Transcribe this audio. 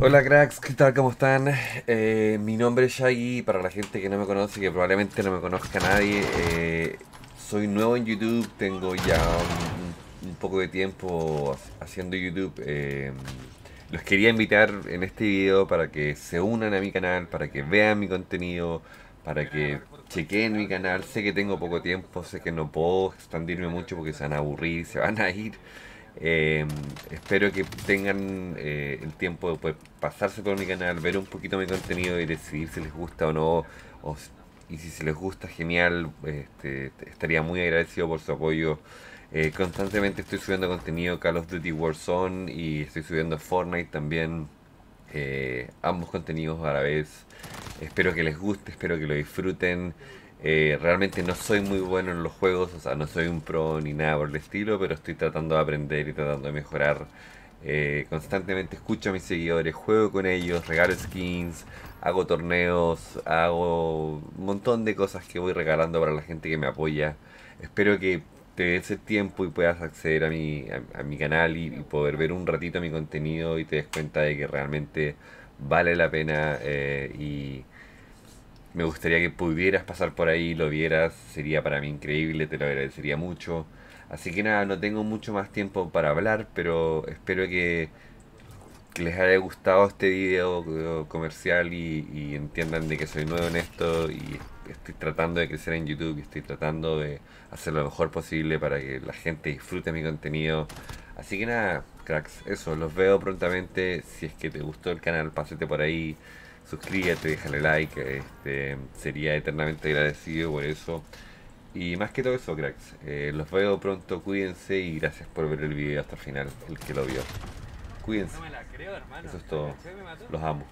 Hola cracks, ¿qué tal? ¿Cómo están? Eh, mi nombre es Shaggy, para la gente que no me conoce, que probablemente no me conozca nadie, eh, soy nuevo en YouTube, tengo ya un, poco de tiempo haciendo YouTube. eh, los quería invitar en este video para que se unan a mi canal, para que vean mi contenido, para que chequeen mi canal. Sé que tengo poco tiempo, sé que no puedo expandirme mucho porque se van a aburrir, se van a ir. Eh, espero que tengan eh, el tiempo de pasarse por mi canal, ver un poquito mi contenido y decidir si les gusta o no. y si se les gusta, genial. Este, estaría muy agradecido por su apoyo. Eh, constantemente estoy subiendo contenido Call of Duty Warzone y estoy subiendo Fortnite también. ambos contenidos a la vez. Espero que les guste, espero que lo disfruten. Eh, realmente no soy muy bueno en los juegos, o sea, no soy un pro ni nada por el estilo, pero estoy tratando de aprender y tratando de mejorar. Eh, constantemente escucho a mis seguidores, juego con ellos, regalo skins, hago torneos, hago un montón de cosas que voy regalando para la gente que me apoya. Espero que te des el tiempo y puedas acceder a mi, a, mi canal y, y poder ver un ratito mi contenido y te des cuenta de que realmente vale la pena eh, y me gustaría que pudieras pasar por ahí, lo vieras, sería para mí increíble, te lo agradecería mucho. Así que nada, no tengo mucho más tiempo para hablar, pero espero que, les haya gustado este video eh, comercial y, y entiendan de que soy nuevo en esto y estoy tratando de crecer en YouTube y estoy tratando de hacer lo mejor posible para que la gente disfrute mi contenido. Así que nada, cracks, eso, los veo prontamente. Si es que te gustó el canal, pásate por ahí, suscríbete, déjale like, este, sería eternamente agradecido por eso. Y más que todo eso, cracks, eh, los veo pronto, cuídense y gracias por ver el video hasta el final, el que lo vio. Cuídense, No me la creo, hermano. eso es todo. Los amo.